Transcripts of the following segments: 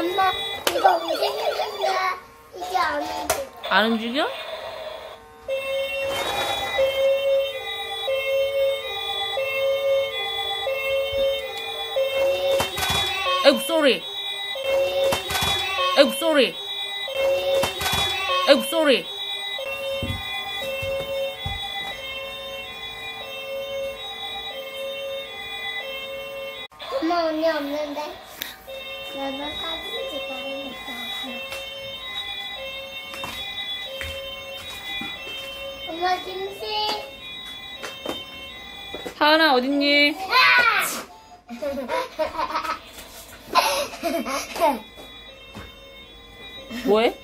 엄마 이거 움직이는데 이게 안 움직여. 안 움직여? 아이고 쏘리 아이고 쏘리 아이고 쏘리 엄마 언니 없는데. 나도 사진 찍어야 겠다. 엄마 김치. 하은아 어딨니? 뭐해?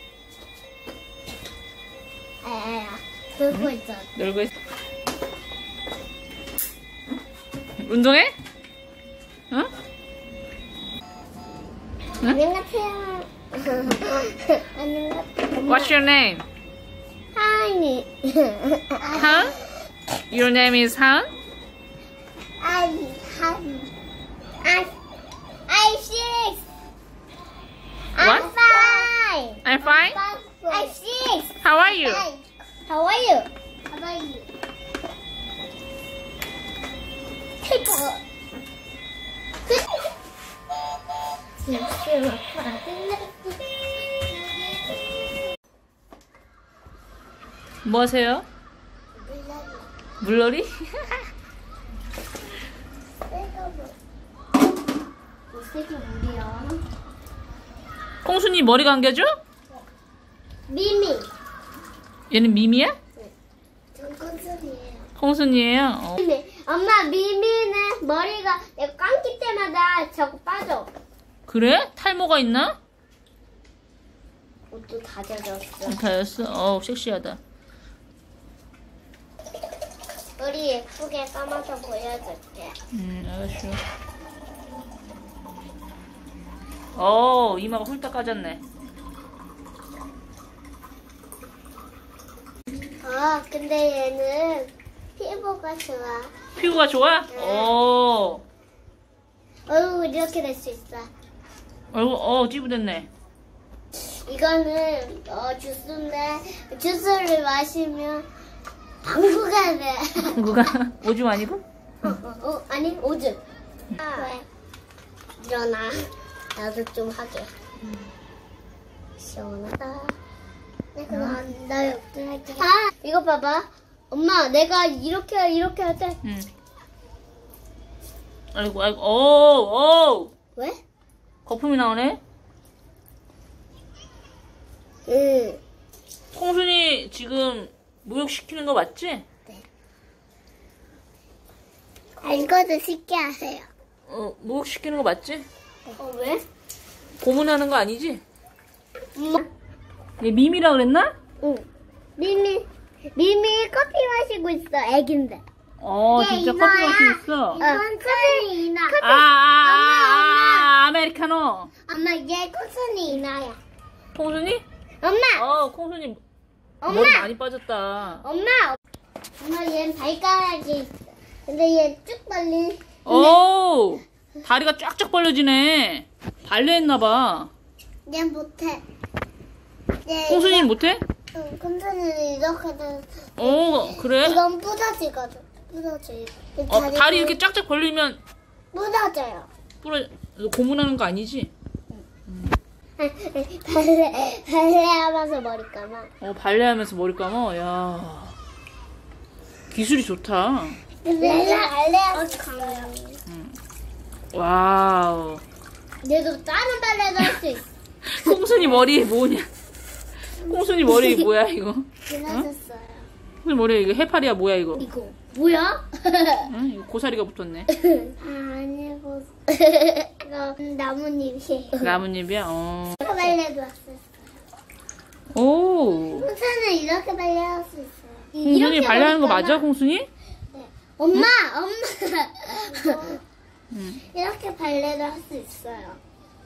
아야야. 들고 있어. 놀고 있어 운동해? 응? 안녕하세요. 안녕하세요. What's your name? 하니. Han? Your name is Han? 아니, 하니. I, I six. What? I'm five. I'm fine. I six. How are you? Hi. How are you? How are you? Paper. 뭐 하세요? 물놀이? 물이야. 콩순이 머리 감겨줘? 미미. 얘는 미미야? 정con술이에요. 콩순이에요? 어. 미미. 엄마 미미는 머리가 내가 감기 때마다 자꾸 빠져. 그래? 탈모가 있나? 옷도 다 젖었어. 다였어? 어우 섹시하다 머리 예쁘게 감아서 보여줄게. 음 알았어 어 이마가 홀딱 까졌네 아 근데 얘는 피부가 좋아. 피부가 좋아? 어 얼굴 이렇게 될 수 있어. 얼굴 어 찌부됐네 이거는 어 주스인데 주스를 마시면 방구가 돼. 누가 오줌 아니고? 어, 어, 어, 아니 오줌. 왜? 일어나. 나도 좀 하게. 시원하다. 내가 나, 나 옆에 할게. 아 이거 봐봐. 엄마 내가 이렇게 이렇게 할 때 응 아이고 아이고 오 오 왜? 거품이 나오네 응. 콩순이 지금 목욕시키는 거 맞지? 이거도 쉽게 하세요. 어 목욕시키는 거 맞지? 어 왜? 고문하는 거 아니지? 엄마. 얘 미미라 그랬나? 응. 미미 미미 커피 마시고 있어. 애긴데. 어얘 진짜 커피 이거야. 마시고 있어 이건 커피 이나. 아, 아, 아, 아, 아메리카노. 엄마 얘 코순이 이나야. 콩순이? 엄마. 어, 콩순이 엄마. 머리 많이 빠졌다. 엄마. 엄마 얘는 발가락이. 근데 얘 쭉 벌린. 오, 다리가 쫙쫙 벌려지네. 발레했나봐. 얘 못해. 얘 콩순이는 못해? 응, 콩순이는 이렇게 돼. 어, 그래? 이건 부서지거든. 부서져요. 어, 다리 이렇게 쫙쫙 벌리면 부서져요. 부러 고문하는 거 아니지? 발레 발레하면서 머리 감아. 어, 발레하면서 머리 감어. 야, 기술이 좋다. 내가 발레하면서 감아요. wow. 얘도 다른 발레도 할 수 있어. 콩순이 머리 뭐냐? 콩순이 머리 뭐야 이거? 지나쳤어요. 콩순이 머리 이거 해파리야 뭐야 이거? 이거 뭐야? 응? 이거 고사리가 붙었네. 이거 나뭇잎이. 나뭇잎이야. 어. 이렇게 발레도 왔어요. 오. 홍수는 이렇게 발레할 수 있어요. 콩순이 이렇게 발레하는 거 맞아, 감아. 콩순이? 엄마, 엄마. 응. 이렇게 발레도 할 수 있어요.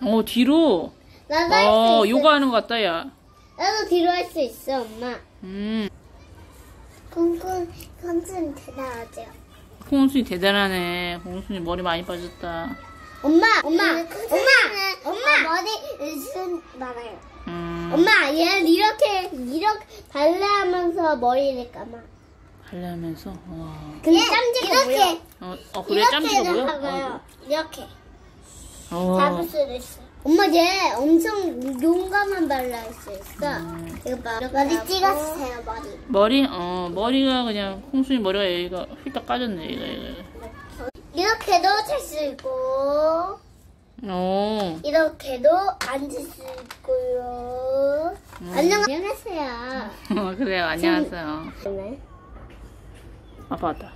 어 뒤로. 나도 할 수 어 있어. 요가 하는 것 같다 야. 나도 뒤로 할 수 있어, 엄마. 음. 콩콩, 콩순 대단하죠. 콩순이 대단하네. 콩순이 머리 많이 빠졌다. 엄마, 엄마, 엄마, 엄마. 머리 순 많아요. 음, 엄마 얘는 이렇게 이렇게 발라하면서 머리를 감아. 하려면서 와. 근데 짬지가 이렇게 어, 어 그래 짬지가 보여? 하고요. 이렇게 어. 잡을 수도 있어. 엄마 얘 엄청 용감한 발라할 수 있어. 음. 이거 봐. 머리 찍었어요 머리. 머리 어 머리가 그냥 콩순이 머리가 얘가 휘딱 까졌네 얘가 얘가. 이렇게도 찰 수 있고 오. 이렇게도 앉을 수 있고요. 안녕. 안녕하세요. 그래요 안녕하세요. 네. 아빠 왔다.